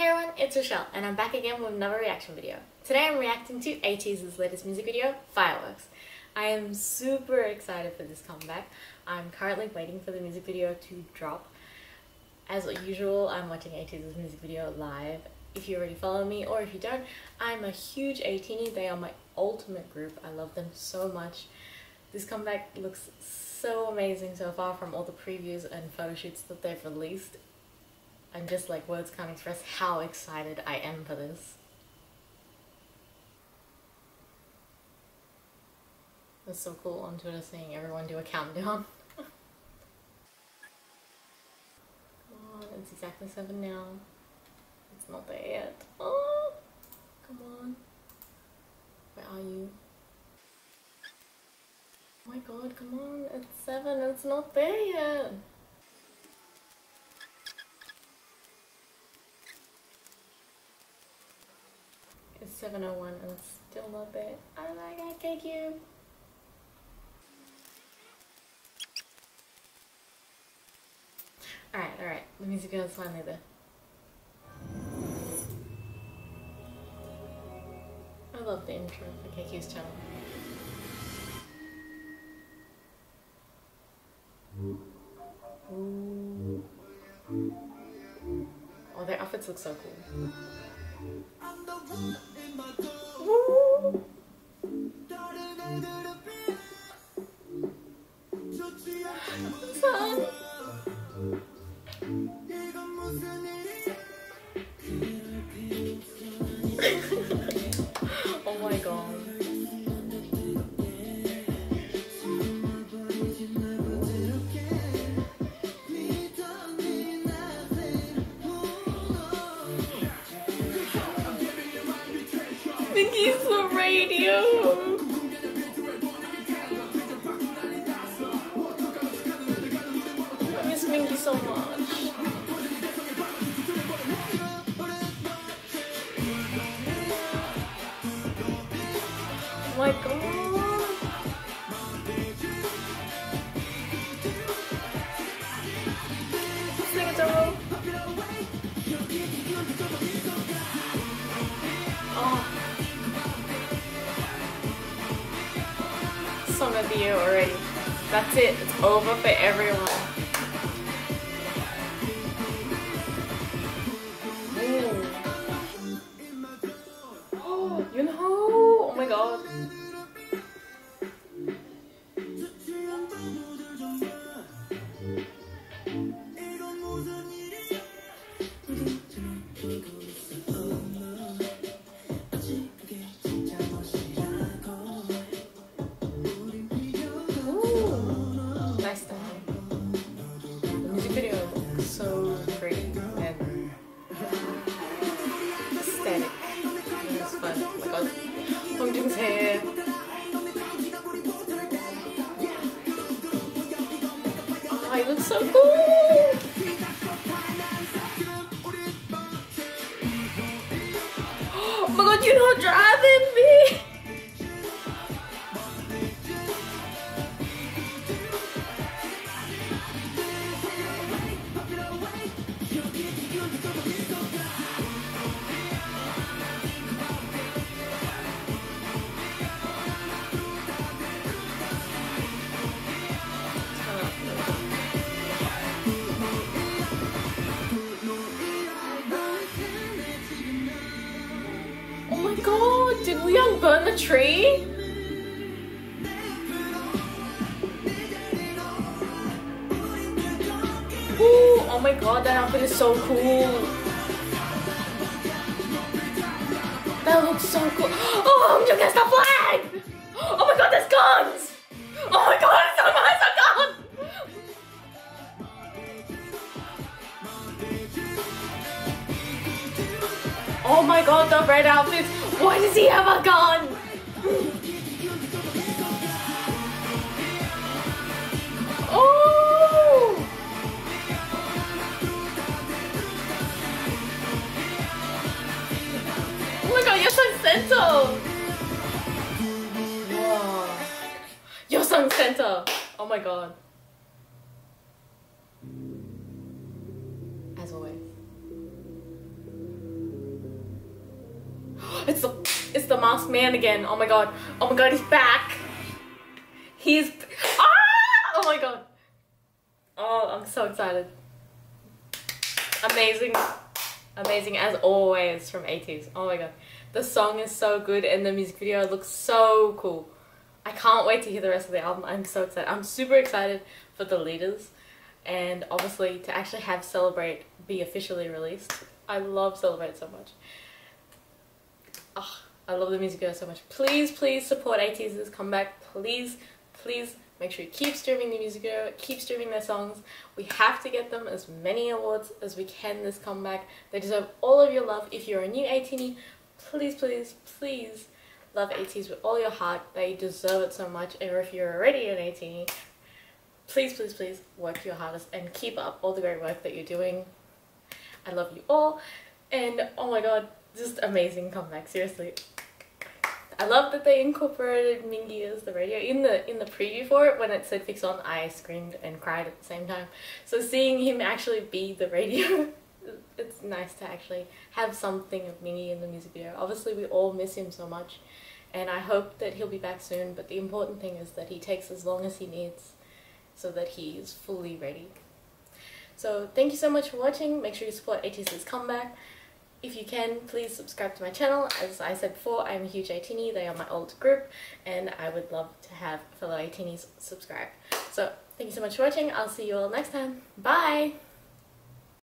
Hey everyone, it's Rochelle and I'm back again with another reaction video. Today I'm reacting to ATEEZ's latest music video, Fireworks. I am super excited for this comeback. I'm currently waiting for the music video to drop. As usual, I'm watching ATEEZ's music video live. If you already follow me or if you don't, I'm a huge ATINY. They are my ultimate group. I love them so much. This comeback looks so amazing so far from all the previews and photo shoots that they've released. I'm just like words can't express how excited I am for this. It's so cool on Twitter seeing everyone do a countdown. oh, it's exactly seven now. It's not there yet. Oh, come on. Where are you? Oh my god, come on, it's seven, it's not there yet. 701 and still love it. Oh my god, thank you. Alright, alright, the music is finally there. I love the intro for KQ's channel. Ooh. Oh, their outfits look so cool. Ooh. Mingi's the radio. I miss Mingi so much. Oh my god. Song of year already. That's it. It's over for everyone. Looks so cool! Oh my god, you know driving me! My god, did Leon burn the tree? Ooh, oh my god, that outfit is so cool. That looks so cool. Oh, I'm just the flag! Oh my god, there's guns! Oh my god, it's so nice, a gun! Oh my god, the red outfit! Why does he have a gun? Oh! oh! My god, Yeosang Sento! Wow. Yeosang Sento! Oh my god. It's the it's the masked man again. Oh my god. Oh my god, he's back. He's ah! Oh my god. Oh, I'm so excited. Amazing. Amazing as always from ATEEZ. Oh my god. The song is so good and the music video looks so cool. I can't wait to hear the rest of the album. I'm so excited. I'm super excited for the leaders and obviously to actually have Celebrate be officially released. I love Celebrate so much. Oh, I love the music video so much. Please, please support ATEEZ's comeback. Please, please make sure you keep streaming the music video, keep streaming their songs. We have to get them as many awards as we can this comeback. They deserve all of your love. If you're a new ATINY, please, please, please love ATEEZ with all your heart. They deserve it so much. And if you're already an ATINY, please, please, please work your hardest and keep up all the great work that you're doing. I love you all. And oh my god, just amazing comeback, seriously. I love that they incorporated Mingi as the radio. In the in the preview for it, when it said Fix On, I screamed and cried at the same time. So seeing him actually be the radio, it's nice to actually have something of Mingi in the music video. Obviously, we all miss him so much, and I hope that he'll be back soon. But the important thing is that he takes as long as he needs so that he is fully ready. So thank you so much for watching. Make sure you support ATEEZ's comeback. If you can, please subscribe to my channel. As I said before, I'm a huge ATINY. They are my old group and I would love to have fellow ATINY subscribe. So thank you so much for watching. I'll see you all next time. Bye!